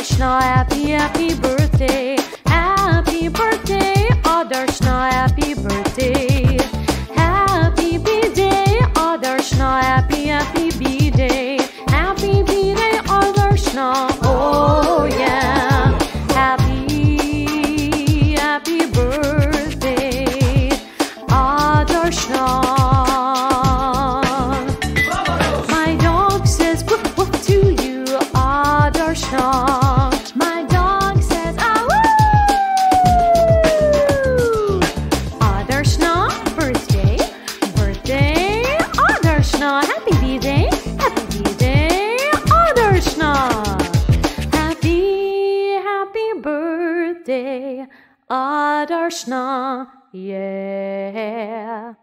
Adarshna, happy, happy birthday. Happy birthday, Adarshna, happy birthday. Happy B-Day, Adarshna, happy, happy B-Day. Birthday, Adarshna. Yeah.